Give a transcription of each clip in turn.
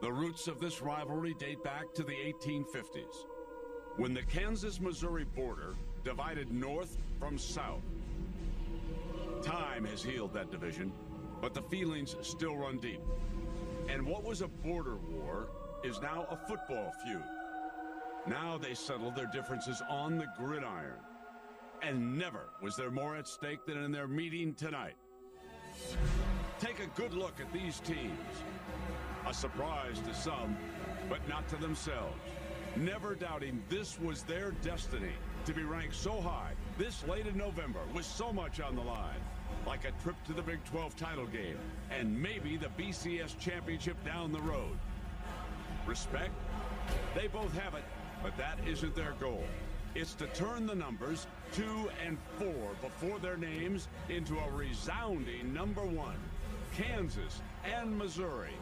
The roots of this rivalry date back to the 1850s, when the Kansas Missouri border divided north from south. Time has healed that division, but the feelings still run deep. And what was a border war is now a football feud. Now they settle their differences on the gridiron. And never was there more at stake than in their meeting tonight. Take a good look at these teams. A surprise to some, but not to themselves. Never doubting this was their destiny to be ranked so high this late in November with so much on the line. Like a trip to the Big 12 title game and maybe the BCS championship down the road. Respect? They both have it, but that isn't their goal. It's to turn the numbers two and four before their names into a resounding number one. Kansas and Missouri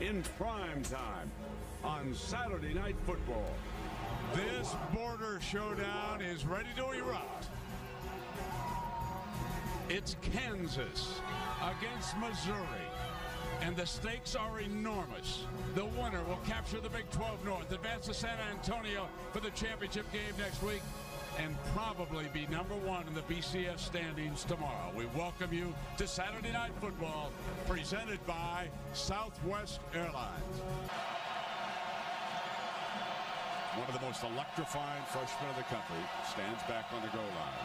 in prime time on Saturday Night Football. This border showdown is ready to erupt. It's Kansas against Missouri, and the stakes are enormous. The winner will capture the Big 12 North, advance to San Antonio for the championship game next week, and probably be number one in the BCS standings tomorrow. We welcome you to Saturday Night Football, presented by Southwest Airlines. One of the most electrifying freshmen of the country stands back on the goal line.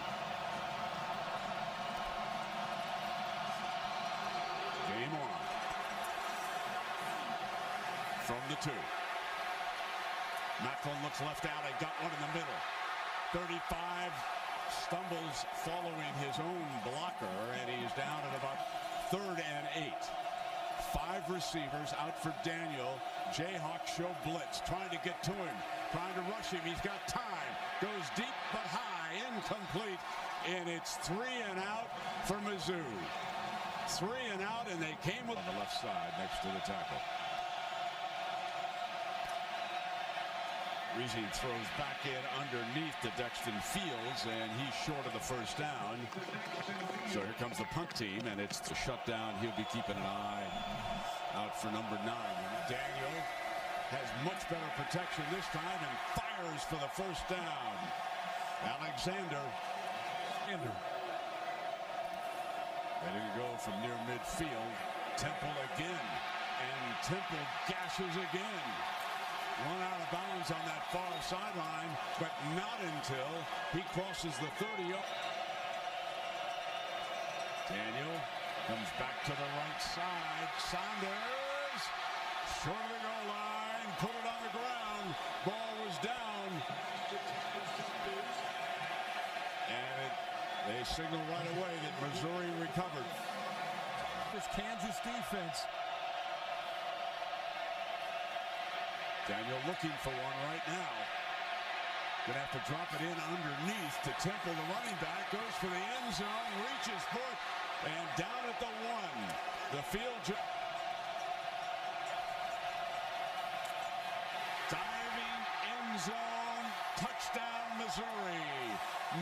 Game on. From the two. Maclin looks left out and got one in the middle. 35 stumbles following his own blocker, and he's down at about third and eight. Five receivers out for Daniel. Jayhawk show blitz, trying to get to him, trying to rush him. He's got time. Goes deep but high, incomplete, and it's three and out for Mizzou. Three and out, and they came with on the left side next to the tackle. Reesing throws back in underneath to Dexton Fields, and he's short of the first down. So here comes the punt team, and it's the shutdown. He'll be keeping an eye out for number nine. Daniel has much better protection this time and fires for the first down. Alexander. Alexander. Ready to go from near midfield. Temple again. And Temple gashes again. One out of bounds on that far sideline, but not until he crosses the 30. Daniel comes back to the right side. Saunders, short of the goal line, put it on the ground. Ball was down. And it, they signal right away that Missouri recovered. This Kansas defense Daniel looking for one right now. Gonna have to drop it in underneath to Temple. The running back goes for the end zone, reaches for it, and down at the one. The field. Diving end zone, touchdown Missouri.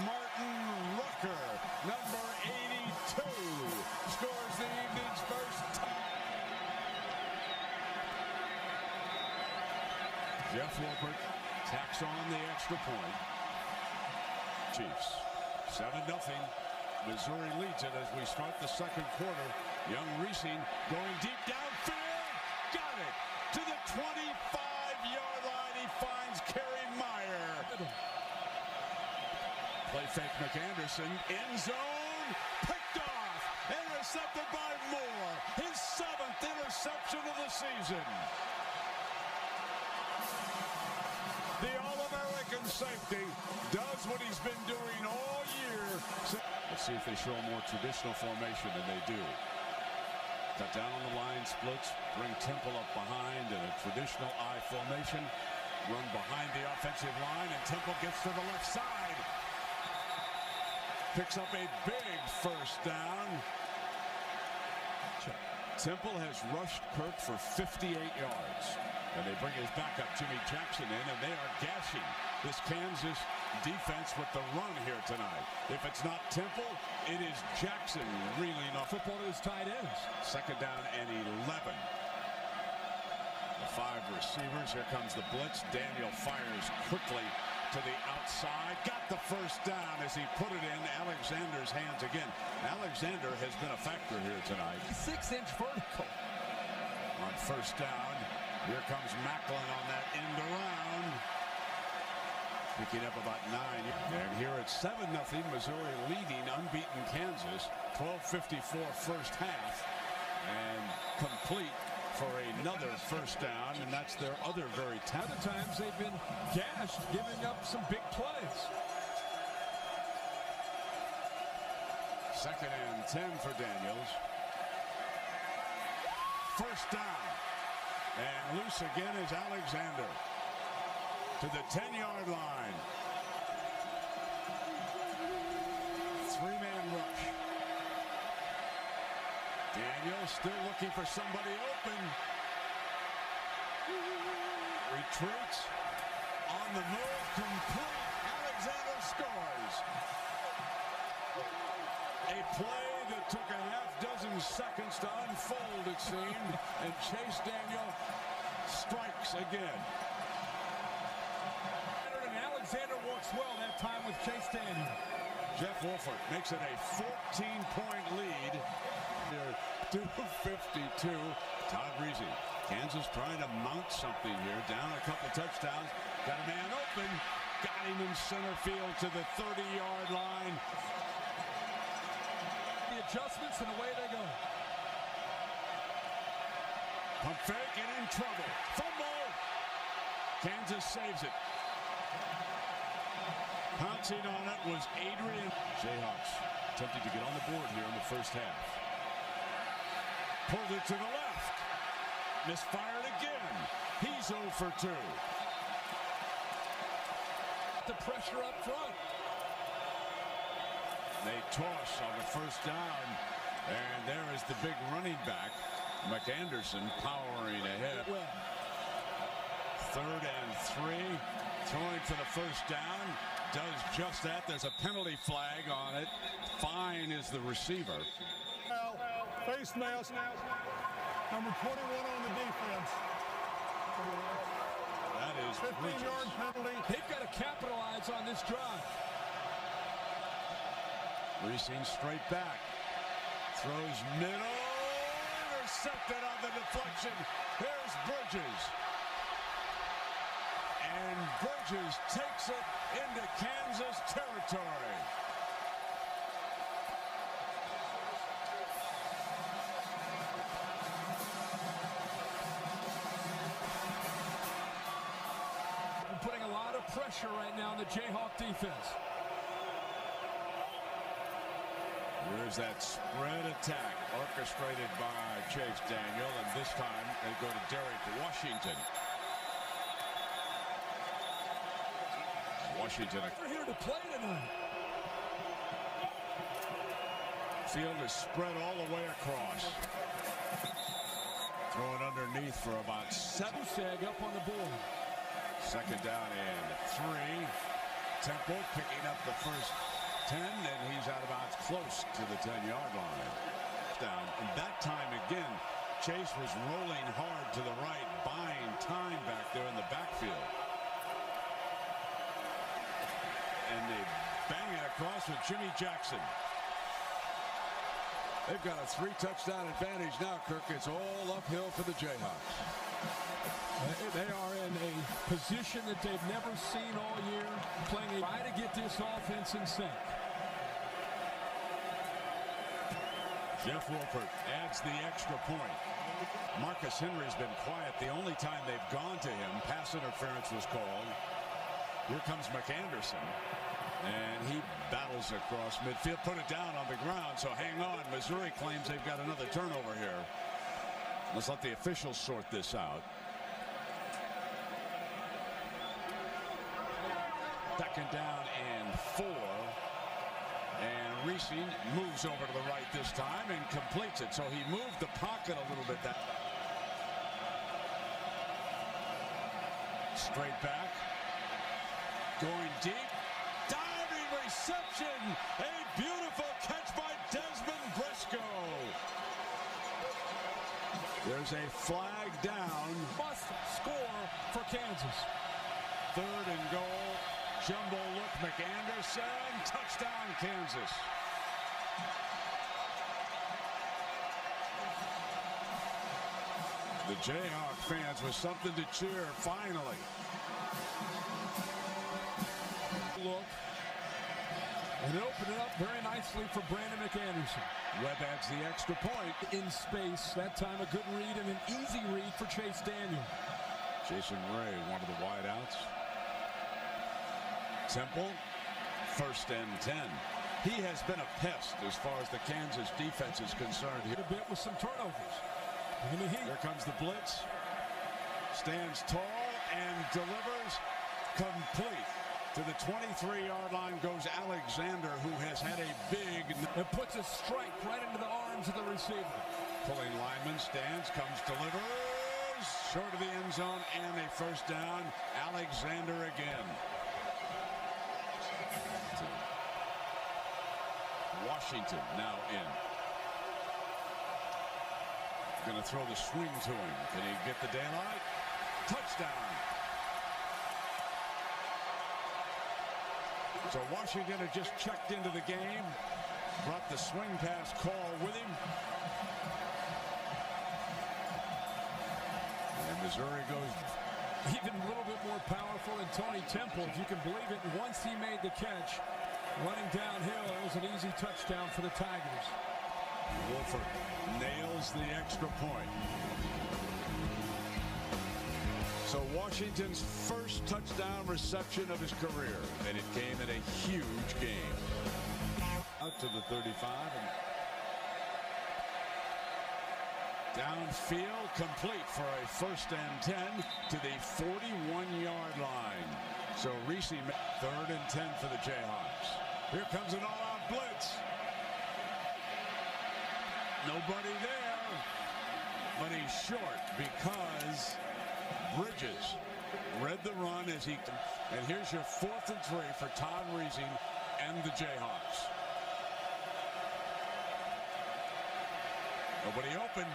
Martin Rucker, number 82, scores the evening's first touchdown. Jeff Wolfert tacks on the extra point. Chiefs, 7-0. Missouri leads it as we start the second quarter. Young Reesing going deep downfield. Got it to the 25-yard line. He finds Kerry Meier. Play fake McAnderson. End zone. Picked off. Intercepted by Moore. His seventh interception of the season. The All-American safety does what he's been doing all year. Let's see if they show a more traditional formation than they do. Cut down on the line, splits, bring Temple up behind in a traditional I formation. Run behind the offensive line, and Temple gets to the left side. Picks up a big first down. Temple has rushed Kirk for 58 yards. And they bring his backup Jimmy Jackson in, and they are gashing this Kansas defense with the run here tonight. If it's not Temple, it is Jackson reeling off. football to his tight ends. Second down and 11. The five receivers. Here comes the blitz. Daniel fires quickly to the outside. Got the first down as he put it in Alexander's hands again. Alexander has been a factor here tonight. Six-inch vertical. On first down, here comes Maclin on that end around. Picking up about nine. And here at 7-0, Missouri leading unbeaten Kansas. 12.54 first half. And complete for another first down, and that's their other very Other times they've been gashed, giving up some big plays. Second and 10 for Daniels. First down. And loose again is Alexander. To the 10-yard line. Daniel still looking for somebody open. Retreats. On the move. Complete. Alexander scores. A play that took a half dozen seconds to unfold, it seemed. and Chase Daniel strikes again. And Alexander works well that time with Chase Daniel. Jeff Wolfert makes it a 14-point lead. 252. Todd Reese. Kansas trying to mount something here. Down a couple touchdowns. Got a man open. Got him in center field to the 30-yard line. The adjustments and away they go. Pump fake and in trouble. Fumble. Kansas saves it. Pouncing on it was Adrian. Jayhawks attempting to get on the board here in the first half. Pulled it to the left. Misfired again. He's 0 for 2. The pressure up front. They toss on the first down. And there is the big running back, McAnderson, powering ahead. Third and three. Throwing for the first down. Does just that. There's a penalty flag on it. Fine is the receiver. Face mask. Now. Number 21 on the defense. That is 15-yard penalty. they've got to capitalize on this drive. Racing straight back. Throws middle. Intercepted on the deflection. Here's Bridges. And Bridges takes it into Kansas territory. Pressure right now on the Jayhawk defense. Here's that spread attack orchestrated by Chase Daniel, and this time they go to Derrick Washington. Washington, They're here to play tonight. field is spread all the way across. Throw it underneath for about seven. Sag up on the board. Second down and three. Temple picking up the first 10, and he's out of bounds close to the 10-yard line. Down, and that time again, Chase was rolling hard to the right, buying time back there in the backfield. And they bang it across with Jimmy Jackson. They've got a three-touchdown advantage now, Kirk. It's all uphill for the Jayhawks. They are in a position that they've never seen all year, playing a try to get this offense in sync. Jeff Wolfert adds the extra point. Marcus Henry's been quiet. The only time they've gone to him, pass interference was called. Here comes McAnderson. And he battles across midfield. Put it down on the ground, so hang on. Missouri claims they've got another turnover here. Let's let the officials sort this out. Second down and four. And Reese moves over to the right this time and completes it. So he moved the pocket a little bit. That straight back, going deep, reception, a beautiful catch by Dezmon Briscoe. There's a flag down. Must score for Kansas. Third and goal. Jumbo look McAnderson. Touchdown Kansas. The Jayhawk fans with something to cheer finally. Look. And it opened it up very nicely for Brandon McAnderson. Webb adds the extra point. In space, that time a good read and an easy read for Chase Daniel. Jason Ray, one of the wideouts. Temple, first and 10. He has been a pest as far as the Kansas defense is concerned. Hit a bit with some turnovers. In the heat. Here comes the blitz. Stands tall and delivers complete. To the 23-yard line goes Alexander, who has had a big... It puts a strike right into the arms of the receiver. Pulling lineman stands, comes, delivers. Short of the end zone and a first down. Alexander again. Washington now in. Going to throw the swing to him. Can he get the daylight? Touchdown. So Washington had just checked into the game. Brought the swing pass call with him. And Missouri goes even a little bit more powerful than Tony Temple, if you can believe it. Once he made the catch, running downhill, it was an easy touchdown for the Tigers. Wolfert nails the extra point. So Washington's first touchdown reception of his career, and it came in a huge game. Out to the 35. And downfield, complete for a first and 10 to the 41-yard line. So Reese, third and 10 for the Jayhawks. Here comes an all-out blitz. Nobody there, but he's short because Bridges read the run as he, and here's your fourth and three for Todd Reesing and the Jayhawks. Nobody open.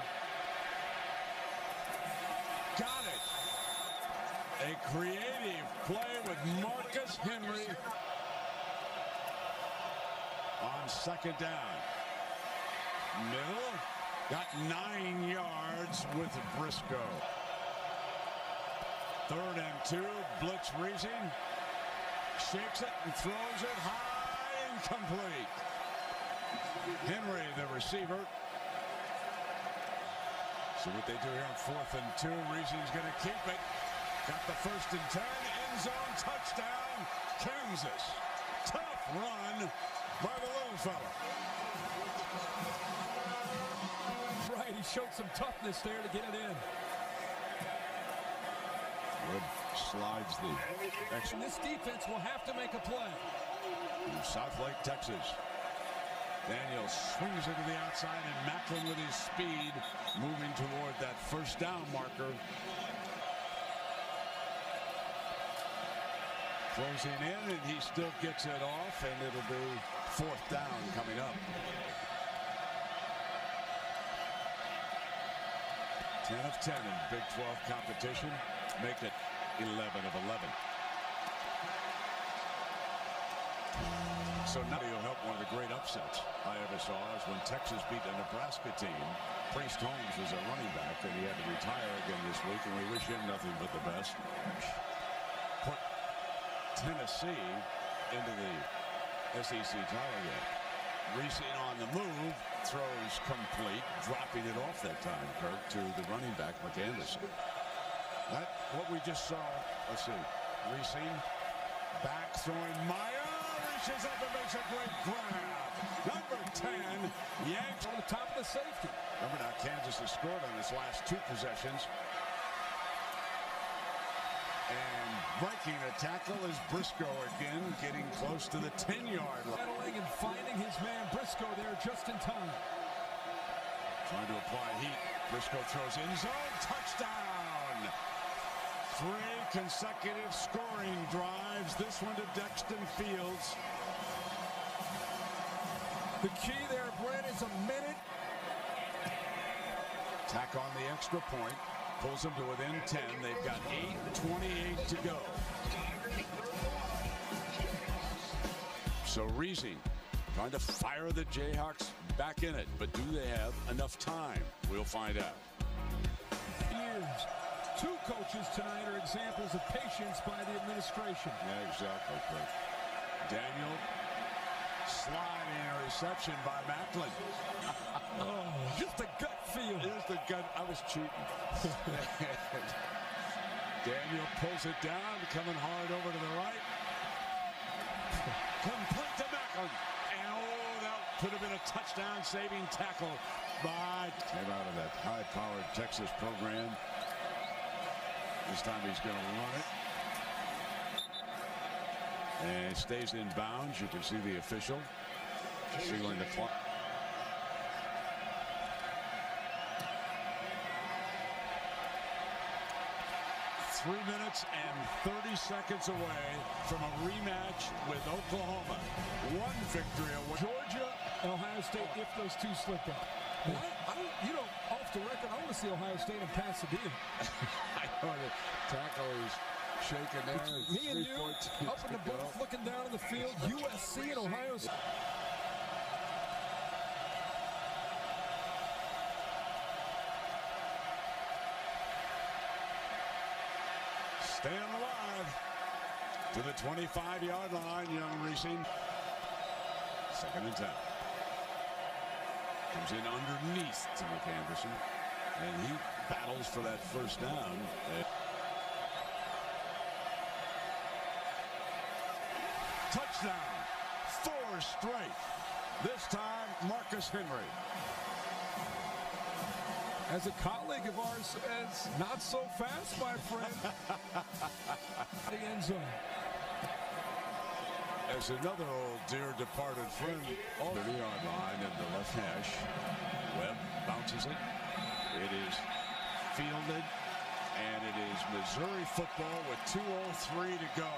Got it. A creative play with Marcus Henry on second down. Middle. Got nine yards with Briscoe. Third and two. Blitz Reesing. Shakes it and throws it high and complete. Henry, the receiver. See what they do here on fourth and two. Reesing's going to keep it. Got the first and ten. End zone touchdown. Kansas. Tough run by the little fella. Right, he showed some toughness there to get it in. Wood slides the And this defense will have to make a play. from Southlake, Texas. Daniel swings it to the outside and Maclin with his speed moving toward that first down marker. Closing in and he still gets it off and it'll be fourth down coming up. 10 of 10 in Big 12 competition. Make it 11 of 11. So now he'll help one of the great upsets I ever saw is when Texas beat the Nebraska team. Priest Holmes was a running back and he had to retire again this week and we wish him nothing but the best. Put Tennessee into the SEC title game. Reese on the move, throws complete, dropping it off that time, Kirk, to the running back, McAnderson. What we just saw, let's see, Reesing, back throwing Meier, reaches up and makes a great grab. Number 10, yanked On the top of the safety. Remember now, Kansas has scored on his last two possessions. And breaking a tackle is Briscoe again, getting close to the 10-yard line. Battling and finding his man Briscoe there just in time. Trying to apply heat. Briscoe throws in zone. Touchdown! Three consecutive scoring drives. This one to Dexton Fields. The key there, Brent, is a minute Tack on the extra point. Pulls them to within 10. They've got 8.28 to go. So Reesing trying to fire the Jayhawks back in it. But do they have enough time? We'll find out. Two coaches tonight are examples of patience by the administration. Yeah, exactly. Daniel sliding a reception by Maclin. oh, just a gut feel. Here's the gut. I was cheating. Daniel pulls it down, coming hard over to the right. Complete to Maclin. And oh, that could have been a touchdown saving tackle by came out of that high-powered Texas program. This time he's going to run it. And it stays in bounds. You can see the official sealing the clock. Three minutes and 30 seconds away from a rematch with Oklahoma. One victory away. Georgia, and Ohio State, if those two slip up. I, I, you know, off the record, I want to see Ohio State in Pasadena. I know the tackle is shaking there. Me and you, up in the booth, looking down in the field, USC and Ohio State. Staying alive to the 25-yard line, young Reesing. Second and 10. Comes in underneath to McAnderson. And he battles for that first down. Touchdown. Four straight. This time, Marcus Henry. As a colleague of ours says, not so fast, my friend. the end zone. As another old dear departed friend, 30-yard line in the left hash. Webb bounces it. It is fielded, and it is Missouri football with 2.03 to go.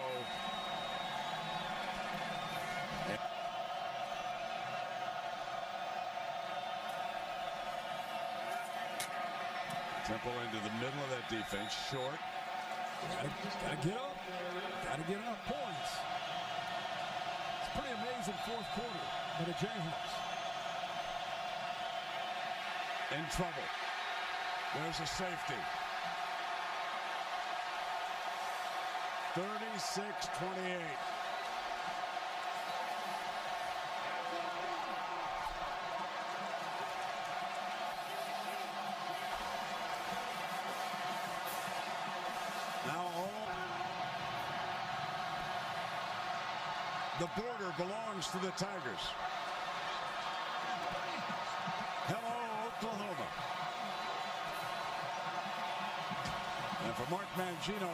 Temple into the middle of that defense, short. Gotta, gotta get up. Gotta get up points. It's pretty amazing fourth quarter for the Jayhawks. In trouble. There's a safety. 36-28. Now all the border belongs to the Tigers. Hello, Oklahoma. And for Mark Mangino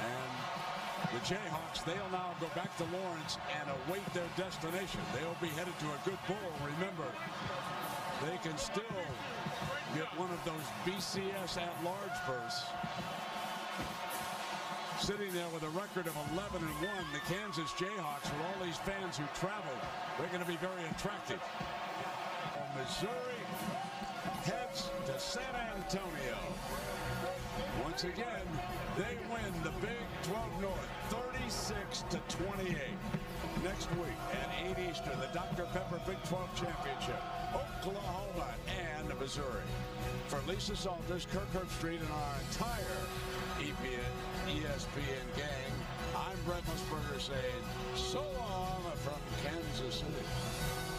and the Jayhawks, they'll now go back to Lawrence and await their destination. They'll be headed to a good bowl. Remember, they can still get one of those BCS at-large berths. Sitting there with a record of 11 and 1, the Kansas Jayhawks, with all these fans who travel, they're going to be very attractive. Missouri heads to San Antonio. Once again, they win the Big 12 North 36 to 28. Next week at 8 Eastern, the Dr. Pepper Big 12 Championship, Oklahoma and Missouri. For Lisa Salters, Kirk Herbstreit, and our entire ESPN gang, I'm Brent Musburger saying so long from Kansas City.